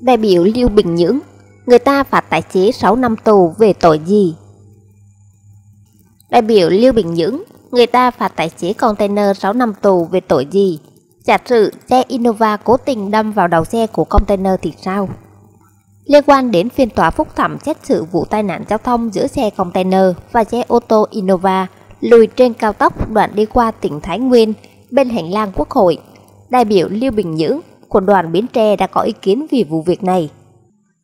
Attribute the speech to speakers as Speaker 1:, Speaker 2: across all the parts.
Speaker 1: Đại biểu Lưu Bình Nhưỡng, người ta phạt tài chế 6 năm tù về tội gì? Đại biểu Lưu Bình Nhưỡng, người ta phạt tài chế container 6 năm tù về tội gì? Giả sử xe Innova cố tình đâm vào đầu xe của container thì sao? Liên quan đến phiên tòa phúc thẩm xét xử vụ tai nạn giao thông giữa xe container và xe ô tô Innova lùi trên cao tốc đoạn đi qua tỉnh Thái Nguyên bên hành lang quốc hội, đại biểu Lưu Bình Nhưỡng Quận đoàn Bến Tre đã có ý kiến về vụ việc này.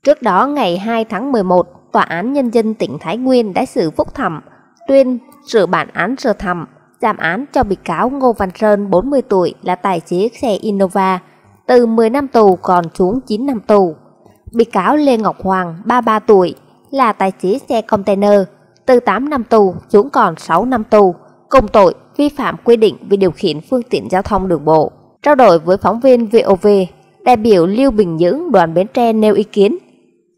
Speaker 1: Trước đó ngày 2 tháng 11, Tòa án Nhân dân tỉnh Thái Nguyên đã xử phúc thẩm, tuyên sửa bản án sơ thẩm, giảm án cho bị cáo Ngô Văn Sơn 40 tuổi là tài xế xe Innova, từ 10 năm tù còn xuống 9 năm tù. Bị cáo Lê Ngọc Hoàng 33 tuổi là tài xế xe container, từ 8 năm tù xuống còn 6 năm tù, cùng tội vi phạm quy định về điều khiển phương tiện giao thông đường bộ. Trao đổi với phóng viên VOV, đại biểu Lưu Bình Nhưỡng đoàn Bến Tre nêu ý kiến.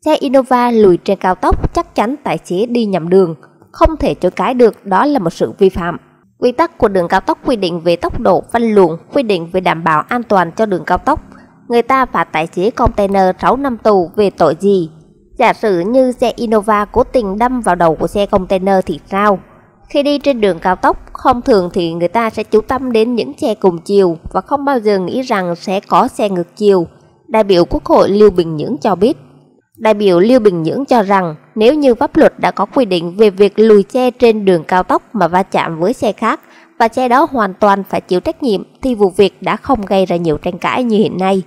Speaker 1: Xe Innova lùi trên cao tốc chắc chắn tài xế đi nhầm đường, không thể chối cãi được đó là một sự vi phạm. Quy tắc của đường cao tốc quy định về tốc độ phân luồng, quy định về đảm bảo an toàn cho đường cao tốc. Người ta phạt tài xế container 6 năm tù về tội gì? Giả sử như xe Innova cố tình đâm vào đầu của xe container thì sao? Khi đi trên đường cao tốc, không thường thì người ta sẽ chú tâm đến những xe cùng chiều và không bao giờ nghĩ rằng sẽ có xe ngược chiều. Đại biểu Quốc hội Lưu Bình Nhưỡng cho biết. Đại biểu Lưu Bình Nhưỡng cho rằng nếu như pháp luật đã có quy định về việc lùi xe trên đường cao tốc mà va chạm với xe khác và xe đó hoàn toàn phải chịu trách nhiệm thì vụ việc đã không gây ra nhiều tranh cãi như hiện nay.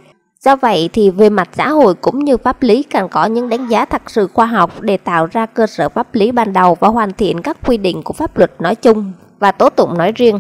Speaker 1: Do vậy thì về mặt xã hội cũng như pháp lý cần có những đánh giá thật sự khoa học để tạo ra cơ sở pháp lý ban đầu và hoàn thiện các quy định của pháp luật nói chung và tố tụng nói riêng.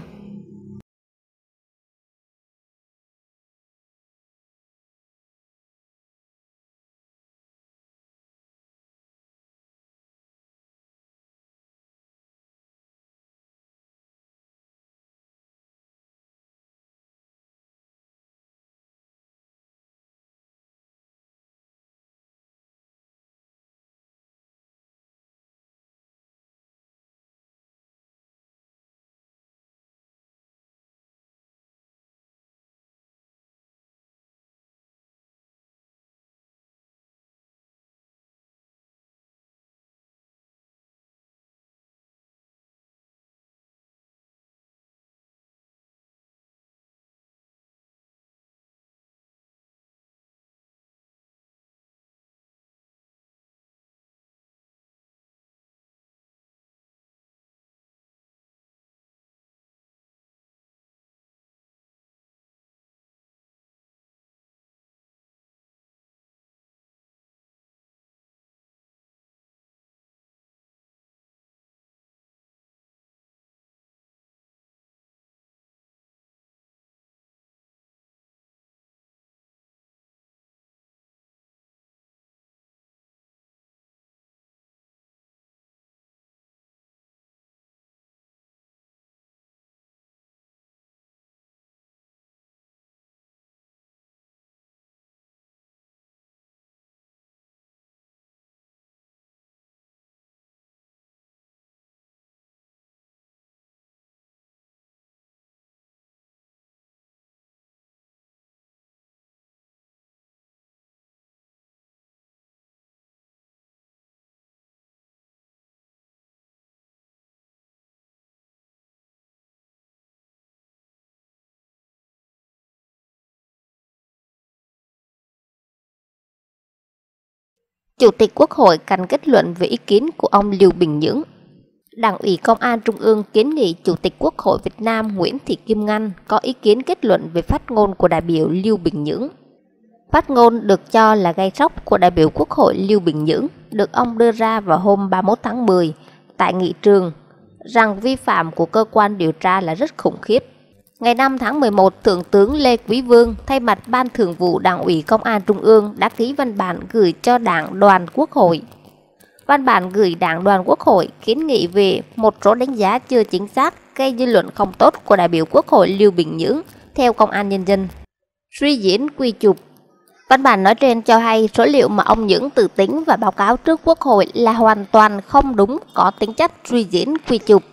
Speaker 1: Chủ tịch Quốc hội cần kết luận về ý kiến của ông Lưu Bình Nhưỡng. Đảng ủy Công an Trung ương kiến nghị Chủ tịch Quốc hội Việt Nam Nguyễn Thị Kim Ngân có ý kiến kết luận về phát ngôn của đại biểu Lưu Bình Nhưỡng. Phát ngôn được cho là gây sốc của đại biểu Quốc hội Lưu Bình Nhưỡng được ông đưa ra vào hôm 31 tháng 10 tại nghị trường, rằng vi phạm của cơ quan điều tra là rất khủng khiếp Ngày 5 tháng 11, Thượng tướng Lê Quý Vương thay mặt Ban Thường vụ Đảng ủy Công an Trung ương đã ký văn bản gửi cho Đảng đoàn Quốc hội. Văn bản gửi Đảng đoàn Quốc hội kiến nghị về một số đánh giá chưa chính xác gây dư luận không tốt của đại biểu Quốc hội Lưu Bình Nhưỡng theo Công an Nhân dân. Suy diễn quy chụp Văn bản nói trên cho hay số liệu mà ông Nhưỡng tự tính và báo cáo trước Quốc hội là hoàn toàn không đúng có tính chất suy diễn quy chụp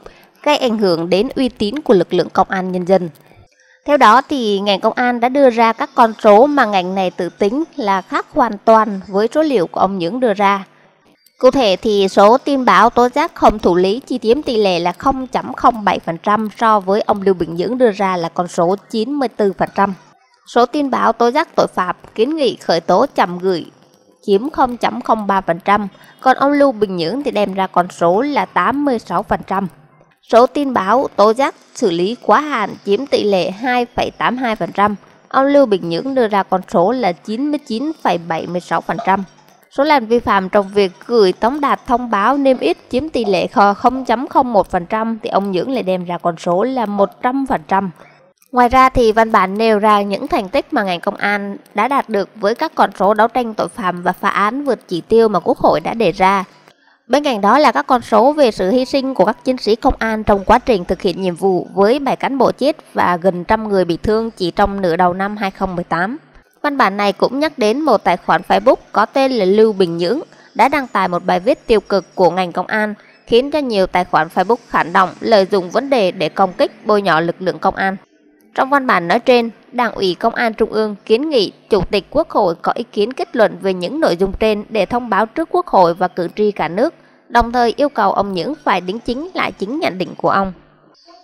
Speaker 1: gây ảnh hưởng đến uy tín của lực lượng công an nhân dân. Theo đó thì ngành công an đã đưa ra các con số mà ngành này tự tính là khác hoàn toàn với số liệu của ông Nhưỡng đưa ra. Cụ thể thì số tin báo tố giác không thủ lý chi chiếm tỷ lệ là 0.07% so với ông Lưu Bình Nhưỡng đưa ra là con số 94%. Số tin báo tố giác tội phạm kiến nghị khởi tố chậm gửi chiếm 0.03%, còn ông Lưu Bình Nhưỡng thì đem ra con số là 86%. Số tin báo tố giác xử lý quá hạn chiếm tỷ lệ 2,82%, ông Lưu Bình Nhưỡng đưa ra con số là 99,76%. Số lần vi phạm trong việc gửi tống đạt thông báo niêm yết chiếm tỷ lệ 0.01% thì ông Nhưỡng lại đem ra con số là 100%. Ngoài ra thì văn bản nêu ra những thành tích mà ngành công an đã đạt được với các con số đấu tranh tội phạm và phá án vượt chỉ tiêu mà Quốc hội đã đề ra. Bên cạnh đó là các con số về sự hy sinh của các chiến sĩ công an trong quá trình thực hiện nhiệm vụ với 7 cán bộ chết và gần trăm người bị thương chỉ trong nửa đầu năm 2018. Văn bản này cũng nhắc đến một tài khoản Facebook có tên là Lưu Bình Nhưỡng đã đăng tải một bài viết tiêu cực của ngành công an khiến cho nhiều tài khoản Facebook phản động lợi dụng vấn đề để công kích bôi nhọ lực lượng công an. Trong văn bản nói trên, Đảng ủy Công an Trung ương kiến nghị Chủ tịch Quốc hội có ý kiến kết luận về những nội dung trên để thông báo trước Quốc hội và cử tri cả nước, đồng thời yêu cầu ông Nhưỡng phải đính chính lại chính nhận định của ông.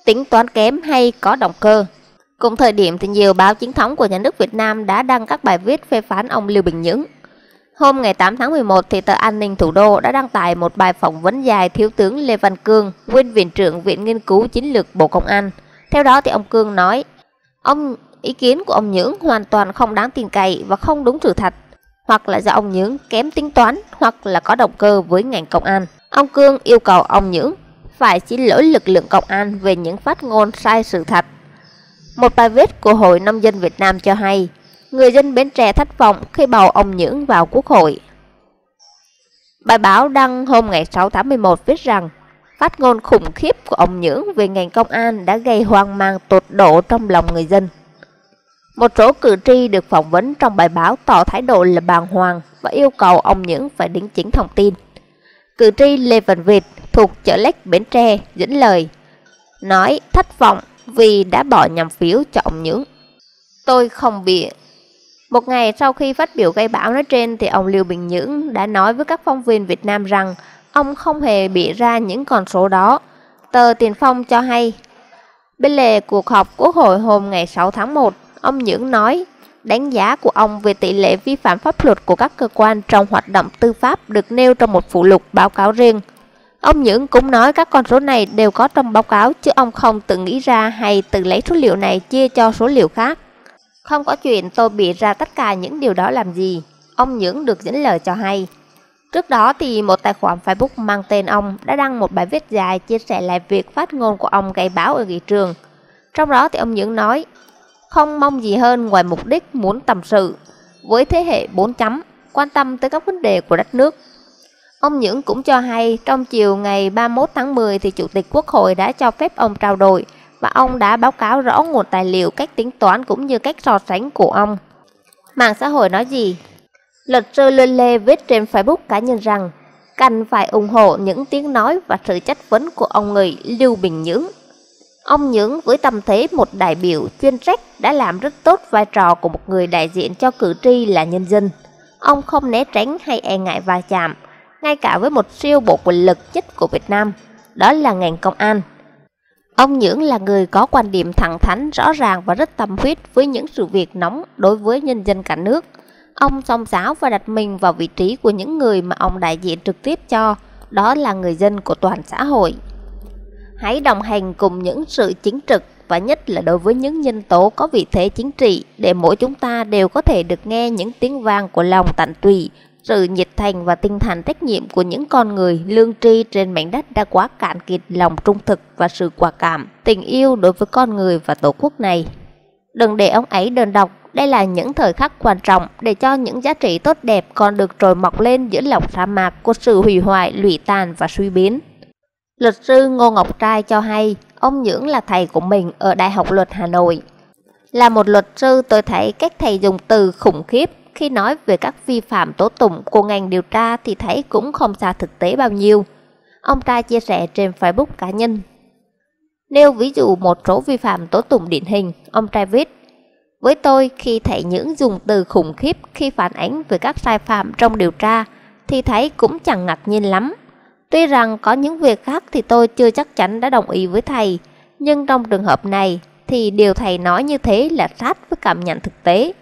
Speaker 1: Tính toán kém hay có động cơ Cùng thời điểm thì nhiều báo chính thống của nhà nước Việt Nam đã đăng các bài viết phê phán ông Lưu Bình Nhưỡng. Hôm ngày 8 tháng 11 thì tờ An ninh Thủ đô đã đăng tải một bài phỏng vấn dài Thiếu tướng Lê Văn Cương, nguyên viện trưởng Viện Nghiên cứu Chiến lược Bộ Công an. Theo đó thì ông Cương nói, ông ý kiến của ông Nhưỡng hoàn toàn không đáng tin cậy và không đúng sự thật, hoặc là do ông Nhưỡng kém tính toán hoặc là có động cơ với ngành công an. Ông Cương yêu cầu ông Nhưỡng phải xin lỗi lực lượng công an về những phát ngôn sai sự thật một bài viết của Hội Nông dân Việt Nam cho hay, người dân Bến Tre thất vọng khi bầu ông Nhưỡng vào Quốc hội. Bài báo đăng hôm ngày 6 tháng 11 viết rằng, phát ngôn khủng khiếp của ông Nhưỡng về ngành công an đã gây hoang mang tột độ trong lòng người dân. Một số cử tri được phỏng vấn trong bài báo tỏ thái độ là bàng hoàng và yêu cầu ông Nhưỡng phải đính chính thông tin. Cử tri Lê Văn Việt thuộc chợ Lách Bến Tre dẫn lời, nói thất vọng vì đã bỏ nhầm phiếu cho ông Nhưỡng. Tôi không bịa. Một ngày sau khi phát biểu gây bão nói trên thì ông Lưu Bình Nhưỡng đã nói với các phóng viên Việt Nam rằng ông không hề bị ra những con số đó. Tờ Tiền Phong cho hay, bên lề cuộc họp Quốc hội hôm ngày 6 tháng 1, ông Nhưỡng nói đánh giá của ông về tỷ lệ vi phạm pháp luật của các cơ quan trong hoạt động tư pháp được nêu trong một phụ lục báo cáo riêng – Ông Nhưỡng cũng nói các con số này đều có trong báo cáo chứ ông không tự nghĩ ra hay tự lấy số liệu này chia cho số liệu khác. Không có chuyện tôi bị ra tất cả những điều đó làm gì, ông Nhưỡng được dẫn lời cho hay. Trước đó thì một tài khoản Facebook mang tên ông đã đăng một bài viết dài chia sẻ lại việc phát ngôn của ông gây báo ở nghị trường. Trong đó thì ông Nhưỡng nói, không mong gì hơn ngoài mục đích muốn tầm sự với thế hệ 4 chấm, quan tâm tới các vấn đề của đất nước Ông Nhưỡng cũng cho hay trong chiều ngày 31 tháng 10 thì Chủ tịch Quốc hội đã cho phép ông trao đổi và ông đã báo cáo rõ nguồn tài liệu, cách tính toán cũng như cách so sánh của ông. Mạng xã hội nói gì? Luật sư Luân Lê viết trên Facebook cá nhân rằng cần phải ủng hộ những tiếng nói và sự chất vấn của ông người Lưu Bình Nhưỡng. Ông Nhưỡng với tâm thế một đại biểu chuyên trách đã làm rất tốt vai trò của một người đại diện cho cử tri là nhân dân. Ông không né tránh hay e ngại va chạm, ngay cả với một siêu bộ quyền lực nhất của Việt Nam, đó là ngành công an. Ông Nhưỡng là người có quan điểm thẳng thắn, rõ ràng và rất tâm huyết với những sự việc nóng đối với nhân dân cả nước. Ông song sáo và đặt mình vào vị trí của những người mà ông đại diện trực tiếp cho, đó là người dân của toàn xã hội. Hãy đồng hành cùng những sự chính trực và nhất là đối với những nhân tố có vị thế chính trị để mỗi chúng ta đều có thể được nghe những tiếng vang của lòng tận tụy sự nhiệt thành và tinh thần trách nhiệm của những con người lương tri trên mảnh đất đã quá cạn kiệt lòng trung thực và sự quả cảm, tình yêu đối với con người và tổ quốc này. Đừng để ông ấy đơn độc, đây là những thời khắc quan trọng để cho những giá trị tốt đẹp còn được trồi mọc lên giữa lòng sa mạc của sự hủy hoại, lụy tàn và suy biến. Luật sư Ngô Ngọc Trai cho hay, ông Nhưỡng là thầy của mình ở Đại học Luật Hà Nội. Là một luật sư tôi thấy cách thầy dùng từ khủng khiếp khi nói về các vi phạm tố tụng của ngành điều tra thì thấy cũng không xa thực tế bao nhiêu. Ông Trai chia sẻ trên Facebook cá nhân. Nêu ví dụ một số vi phạm tố tụng điển hình, ông Trai viết: với tôi khi thầy những dùng từ khủng khiếp khi phản ánh về các sai phạm trong điều tra thì thấy cũng chẳng ngạc nhiên lắm. Tuy rằng có những việc khác thì tôi chưa chắc chắn đã đồng ý với thầy, nhưng trong trường hợp này thì điều thầy nói như thế là sát với cảm nhận thực tế.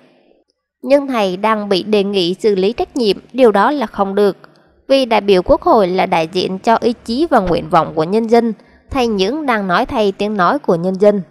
Speaker 1: Nhưng thầy đang bị đề nghị xử lý trách nhiệm, điều đó là không được. Vì đại biểu quốc hội là đại diện cho ý chí và nguyện vọng của nhân dân, thầy những đang nói thầy tiếng nói của nhân dân.